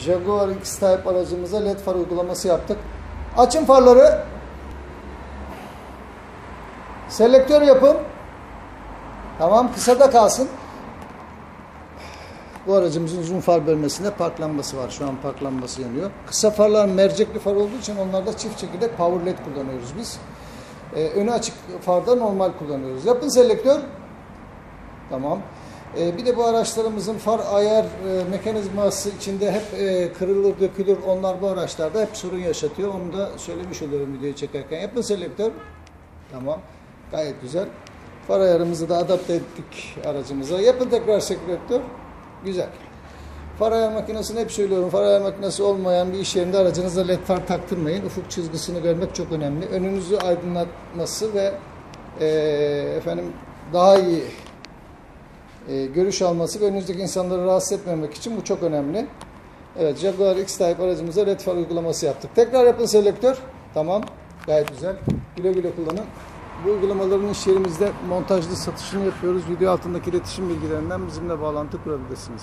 Jaguar X-Type aracımıza led far uygulaması yaptık. Açın farları. Selektör yapın. Tamam kısada kalsın. Bu aracımızın uzun far bölmesinde park lambası var. Şu an park lambası yanıyor. Kısa farlar mercekli far olduğu için onlarda çift çekirdek power led kullanıyoruz biz. Ee, önü açık farda normal kullanıyoruz. Yapın selektör. Tamam. Ee, bir de bu araçlarımızın far ayar e, mekanizması içinde hep e, kırılır dökülür. Onlar bu araçlarda hep sorun yaşatıyor. Onu da söylemiş oluyorum videoyu çekerken. Yapın selektör. Tamam. Gayet güzel. Far ayarımızı da adapte ettik aracımıza. Yapın tekrar selektör. Güzel. Far ayar makinesini hep söylüyorum. Far ayar makinesi olmayan bir iş yerinde aracınıza led far taktırmayın. Ufuk çizgisini görmek çok önemli. Önünüzü aydınlatması ve e, efendim daha iyi e, görüş alması ve önünüzdeki insanları rahatsız etmemek için bu çok önemli. Evet Jaguar X-Type aracımıza led far uygulaması yaptık. Tekrar yapın selektör. Tamam. Gayet güzel. Güle güle kullanın. Bu uygulamaların iş yerimizde montajlı satışını yapıyoruz. Video altındaki iletişim bilgilerinden bizimle bağlantı kurabilirsiniz.